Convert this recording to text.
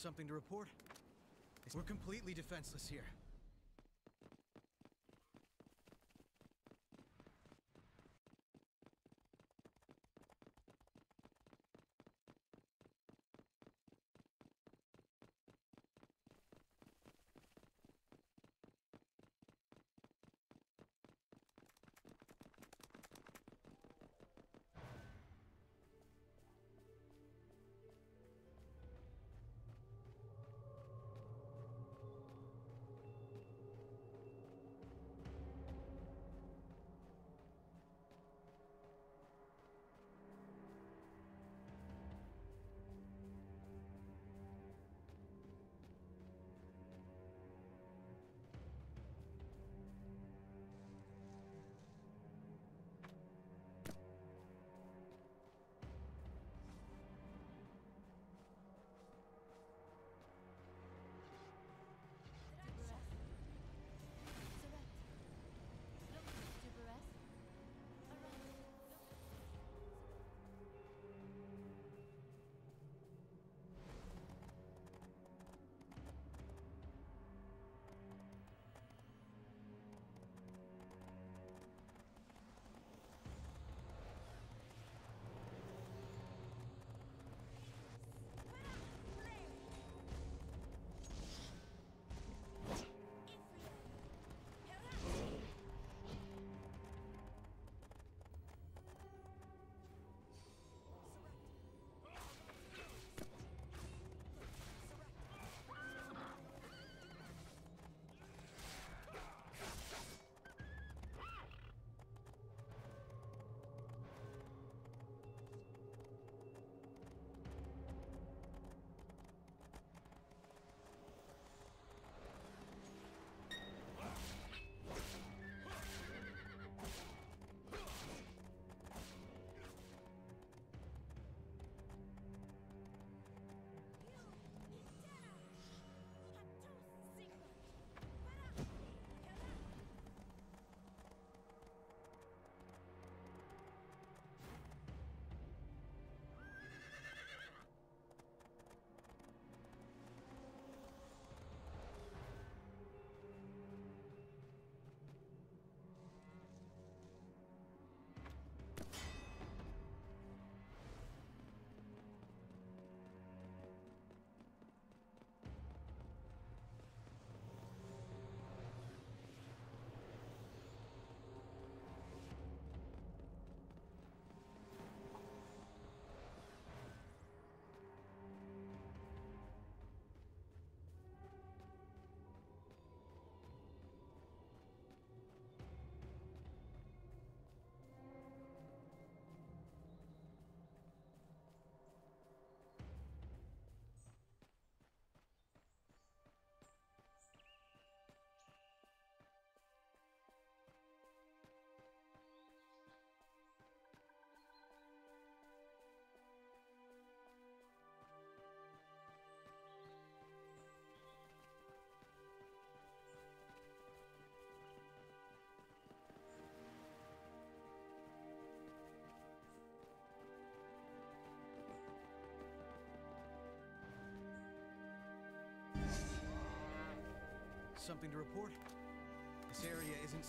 Something to report? We're completely defenseless here. Something to report? This area isn't